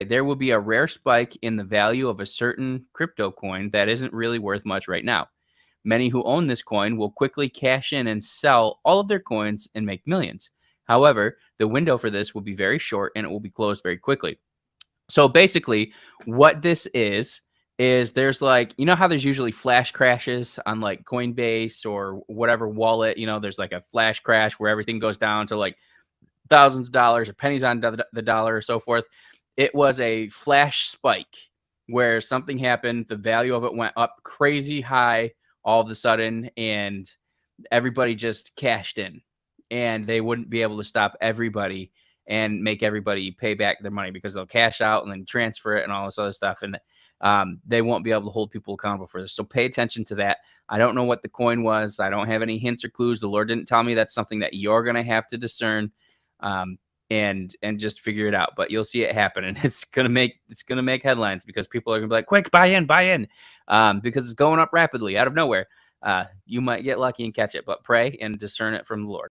there will be a rare spike in the value of a certain crypto coin that isn't really worth much right now. Many who own this coin will quickly cash in and sell all of their coins and make millions. However, the window for this will be very short and it will be closed very quickly. So basically, what this is is there's like you know how there's usually flash crashes on like Coinbase or whatever wallet, you know, there's like a flash crash where everything goes down to like thousands of dollars or pennies on the dollar or so forth. It was a flash spike where something happened, the value of it went up crazy high all of a sudden and everybody just cashed in and they wouldn't be able to stop everybody and make everybody pay back their money because they'll cash out and then transfer it and all this other stuff. And um, they won't be able to hold people accountable for this. So pay attention to that. I don't know what the coin was. I don't have any hints or clues. The Lord didn't tell me that's something that you're going to have to discern. Um, and and just figure it out. But you'll see it happen, and it's gonna make it's gonna make headlines because people are gonna be like, "Quick, buy in, buy in," um, because it's going up rapidly out of nowhere. Uh, you might get lucky and catch it, but pray and discern it from the Lord.